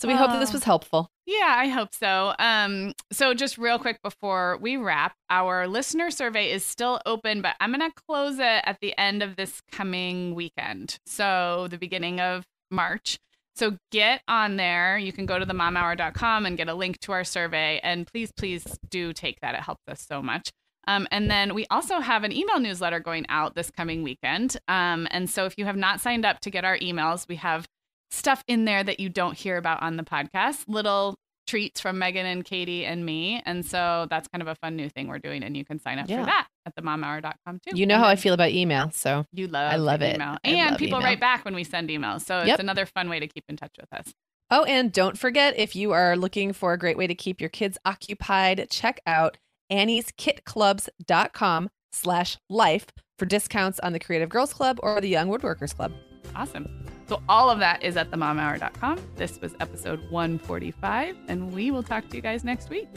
So we hope that this Oh. was helpful. Yeah, I hope so. Um, so just real quick before we wrap, our listener survey is still open, but I'm gonna close it at the end of this coming weekend. So the beginning of March. So get on there. You can go to themomhour.com and get a link to our survey. And please, please do take that. It helps us so much. Um, and then we also have an email newsletter going out this coming weekend. Um, and so if you have not signed up to get our emails, we have stuff in there that you don't hear about on the podcast, little treats from Meagan and Katie and me. And so that's kind of a fun new thing we're doing. And you can sign up Yeah. for that at themomhour.com too. You know how I feel about email. So You love I love it. email. And love people email. write back when we send emails. So Yep. it's another fun way to keep in touch with us. Oh, and don't forget if you are looking for a great way to keep your kids occupied, check out annieskitclubs.com slash life for discounts on the Creative Girls Club or the Young Woodworkers Club. Awesome. So all of that is at themomhour.com. This was episode 145, and we will talk to you guys next week.